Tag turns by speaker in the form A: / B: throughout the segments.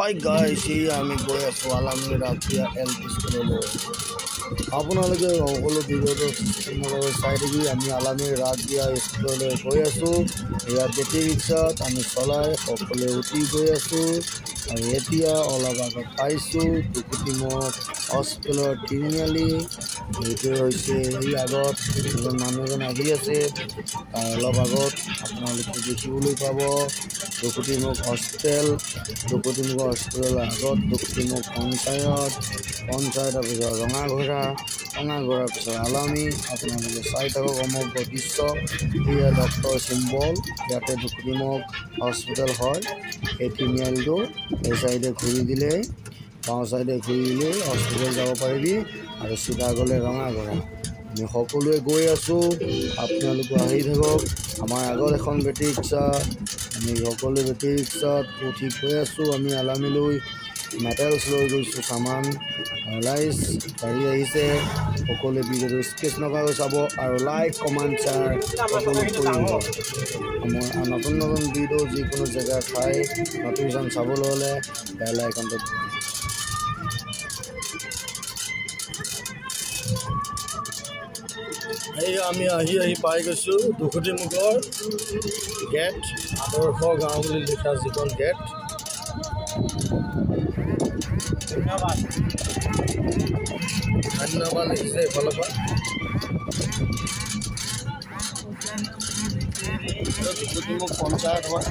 A: Hi guys এই আমি গৈ আছোঁ আলামী ৰাতিয়া এল পি স্কুললৈ আপোনালোকে সকলো ভিডিঅ'টো চাই থাকি আমি আলামী ৰাতিয়া স্কুললৈ গৈ আছোঁ। এয়া বেটেৰী ৰিক্সাত আমি চলাই সকলোৱে উঠি গৈ আছোঁ। আৰু এতিয়া অলপ আগত পাইছোঁ দুকুটিমুখ হস্পিটেলৰ তিনিআলি। এইটোৱে হৈছে এই আগত এজন মানুহ এজন আহি আছে। তাৰ অলপ আগত আপোনালোকে দেখিবলৈ পাব দুকুটিমুখ হস্পিটেল। দুকুটিমুখ হস্পিটেলৰ আগত দুকুটিমুখ পঞ্চায়ত। পঞ্চায়তৰ পিছত ৰঙাঘোৰা ৰঙাঘোৰাৰ পিছত আলামী আপোনালোকে চাই থাকক সমগ্ৰ দৃশ্য এয়া ডক্টৰ চিম্বল ইয়াতে দুকুটিমুখ হস্পিটেল হয় এই তিনিআলিটো এই চাইডে ঘূৰি দিলেই বাওঁ চাইডে ঘূৰি দিলেই হস্পিটেল যাব পাৰিবি আৰু চিধা গ'লে ৰঙাঘোৰা আমি সকলোৱে গৈ আছোঁ আপোনালোকে আহি থাকক আমাৰ আগত এখন বেটেৰী ৰিক্সা আমি সকলোৱে বেটেৰী ৰিক্সাত উঠি গৈ আছোঁ আমি আলামীলৈ মেটেলছ লৈ গৈছোঁ চামান লাইছ গাড়ী আহিছে সকলোৱে ভিডিঅ'টো স্কেচ নকৰাকৈ চাব আৰু লাইক কমেণ্ট শ্বেয়াৰ সকলো কৰিব আমাৰ নতুন নতুন ভিডিঅ' যিকোনো জেগা ঠাই নটিফিকেশ্যন চাবলৈ হ'লে বেল আইকনটো এই আমি আহি আহি পাই গৈছোঁ দুখুটি মুখৰ গেট আদৰ্শ গাঁও বুলি লিখা যিখন গেট ধন্যবাদ লিখিছে এইফালৰ পৰা দুখুটিমুখ পঞ্চায়ত হয়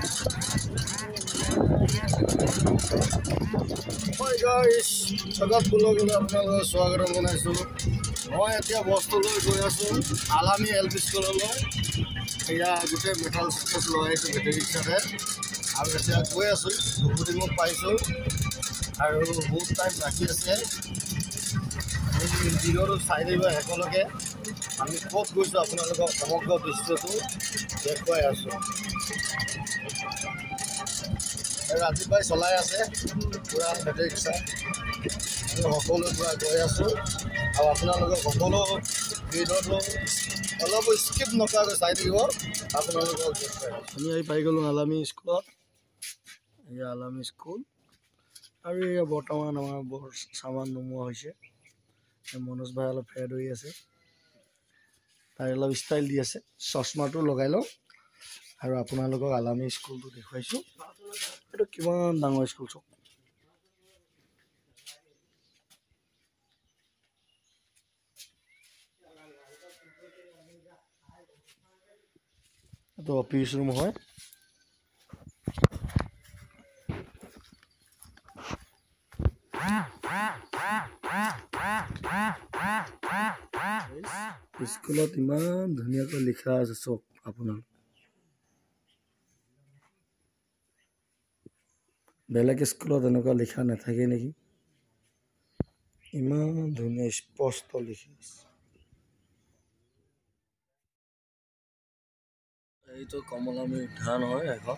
A: আপোনালোকক স্বাগতম জনাইছোঁ মই এতিয়া বস্তু লৈ গৈ আছোঁ আলামী এল পি স্কুললৈ এয়া গোটেই মেটেল চেটেল লৈ আহিছোঁ বেটেৰী ৰিক্সাতে আৰু এতিয়া গৈ আছোঁ দুপুটি মোক পাইছোঁ আৰু বহুত টাইম ৰাখি আছে। ভিডিঅ'টো চাই দিব একেলগে। আমি ক'ত গৈছোঁ আপোনালোকক সমগ্ৰ দৃশ্যটো দেখুৱাই আছোঁ। ৰাতিপুৱাই চলাই আছে পূৰা বেটেৰী ৰিক্সা আমি সকলোৱে পূৰা গৈ আছোঁ। আৰু আপোনালোকে সকলো ভিডিঅ'টো অলপ স্কিপ নকৰাকৈ চাই থাকিব। আপোনালোকক আমি আহি পাই গ'লোঁ আলামী স্কুলত। এয়া আলামী স্কুল। আৰু এয়া বৰ্তমান আমাৰ বৰ চামান নোমোৱা হৈছে। মনোজ ভাই অলপ ফেৰ ধৰি আছে। তাই অলপ ষ্টাইল দি আছে। চশমাটো লগাই লওঁ। আৰু আপোনালোকক আলামী স্কুলটো দেখুৱাইছোঁ। এইটো কিমান ডাঙৰ স্কুল চাওক এইটো অফিচ ৰুম হয়। স্কুলত ইমান ধুনীয়াকৈ লিখা আছে চক আপোনাৰ। বেলেগ স্কুলত এনেকুৱা লিখা নাথাকে নেকি? ইমান ধুনীয়া, স্পষ্ট লিখি এইটো কমলামী উদ্যান হয়, এখন।